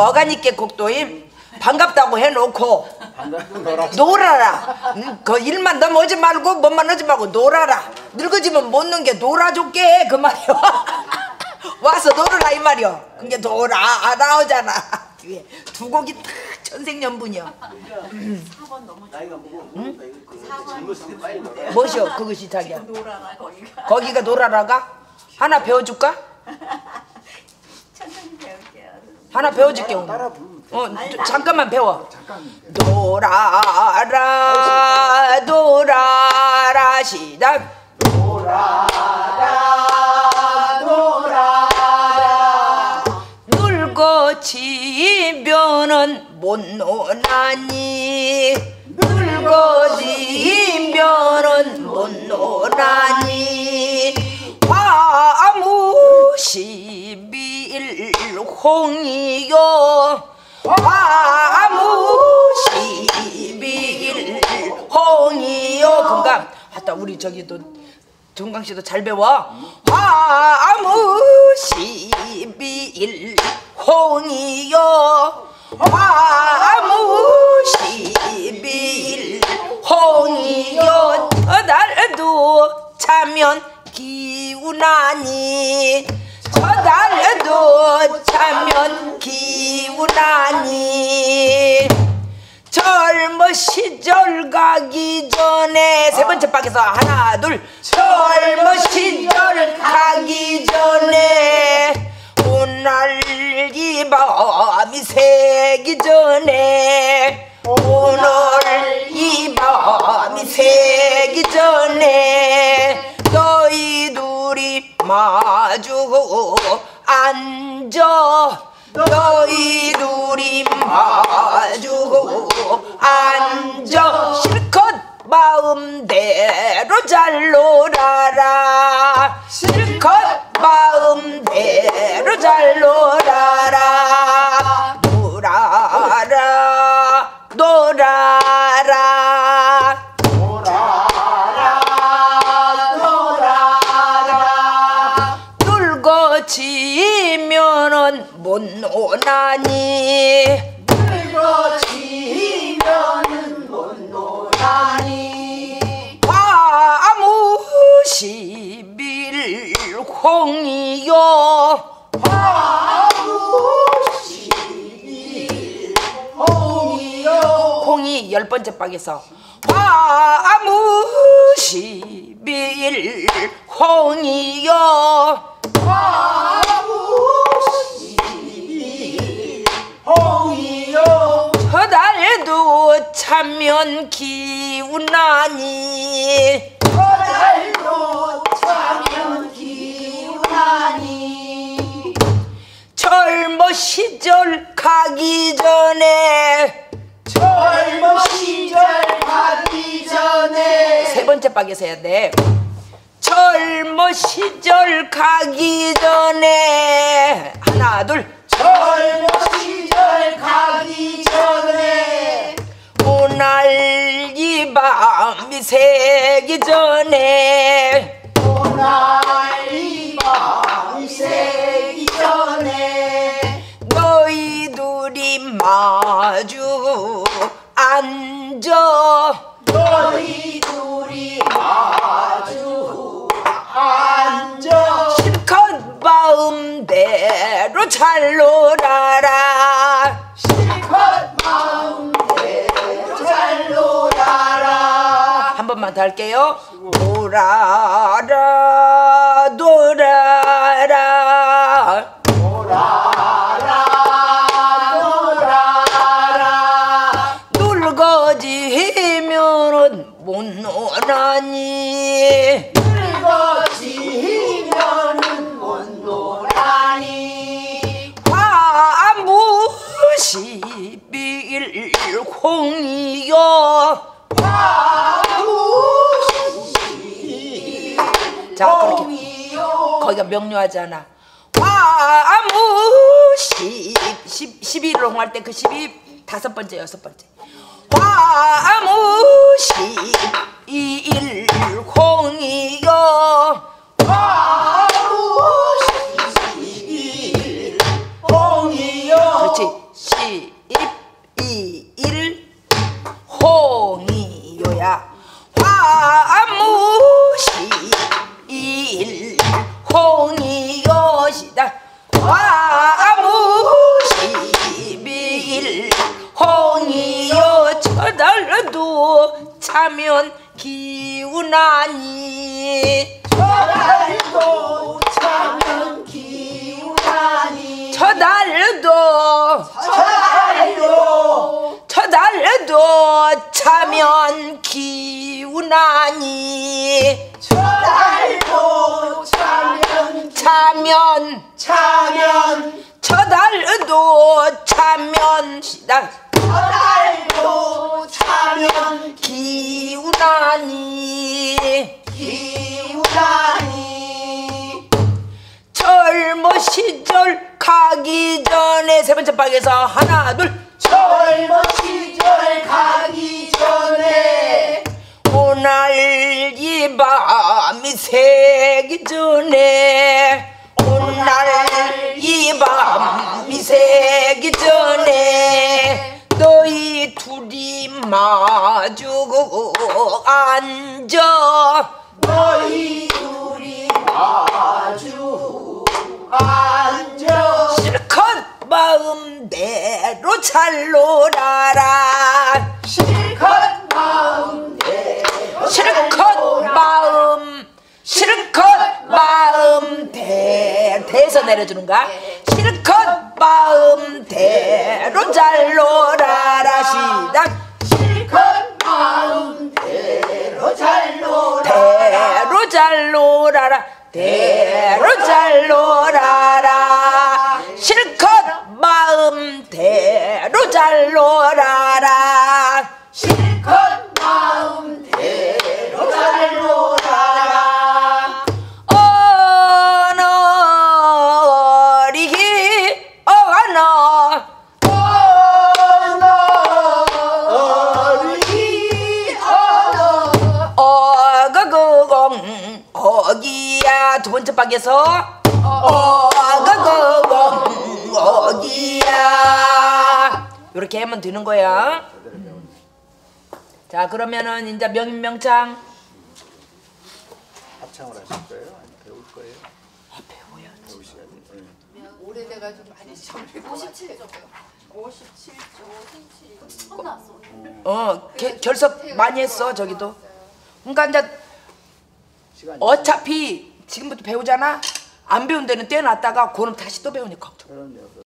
뭐가니까 곡도임 반갑다고 해놓고 놀아라. 음, 그 일만 넘어오지 말고 뭐만 하지 말고 놀아라. 늙어지면 못논게 놀아줄게. 그 말이요. 와서 놀으라 이 말이요. 그게 놀아 나오잖아. 뒤에 두 곡이 딱 천생연분이요. 젊었을 때 빨리 먹어. 뭐시오 그것이 자기야? 거기가 놀아라가? 하나 배워줄까. 하나 배워줄게 오늘. 어 저- 잠깐만 배워. 놀아라 놀아라 시작. 놀고 지면은 못 노나니. 놀고 지면은 못 노나니 홍이요 화무시빌 홍이요 건강 하다 우리 저기 또 정강 씨도 잘 배워. 화무시비일 홍이요. 화무시비일 홍이요. 저달도 차면 기운하니. 저달도 차면 기운하니. 젊은 시절 가기 전에 세 번째 박에서 하나 둘 젊은 시절 가기 전에 오늘 이 밤이 새기 전에 오늘 이 밤이 새기 전에 마주 앉아. 너희 둘이 마주 앉아. 실컷 마음대로 잘 놀아라 지면은 못 노나니. 놀고 지면은 못 노나니. 화무시빌 홍이요. 홍이 열 번째 박에서 화무시빌 홍이요. 저 차면 기운하니. 저달도 차면 기운하니. 젊은 시절 가기 전에. 젊은 시절 가기 전에. 세 번째 박에서 해야 돼. 젊은 시절 가기 전에. 하나 둘. 젊 새기 전에 밤이 새기 전에 너희 둘이 마주 앉아. 너희 둘이 마주 앉아. 실컷 마음대로 잘 놀아라. 실컷 한 번만 더 할게요. 놀아라 놀아라. 놀고 지면은 못 노나니. 놀고 지면은 못 노나니. 화무시빌 홍이 거기가 명료하잖아. 화무시 11을 홍할 때그12 다섯 번째 여섯 번째. 화무시 차면 기운하니. 저달도 차면 기운하니. 저달도 저달도 저달도 차면 기운하니. 저달도 차면 차면 차면 저달도 차면 시작 저달도 차면 기운하니. 기운하니. 젊은 시절 가기 전에 세 번째 방에서 하나 둘. 젊은 시절 가기 전에 오늘 이 밤이 새기 전에 마주고 앉아. 너희 둘이 마주 앉아. 실컷 마음대로 잘 놀아라. 실컷 마음대로 실컷 마음 실컷 마음 대 대서 내려주는가? 실컷 마음대로 잘 놀아라. 시작 마음대로 잘 놀아 대로 잘 놀아라. 대로 잘 놀아라. 실컷 마음대로 잘 놀아라 방에서 어거거공 어기야? 이렇게 하면 되는 거야. 자 그러면은 이제 명인명창. 합창을 하실 거예요? 아니면 배울 거예요? 오래돼가지고 많이 잊어버리고 57조 57조 37 처음 나왔어. 어 개- 결석 많이 했어 저기도. 그러니까 이제 어차피 지금부터 배우잖아 안 배운 데는 떼어놨다가 그는 다시 또 배우니까 그럼요. 그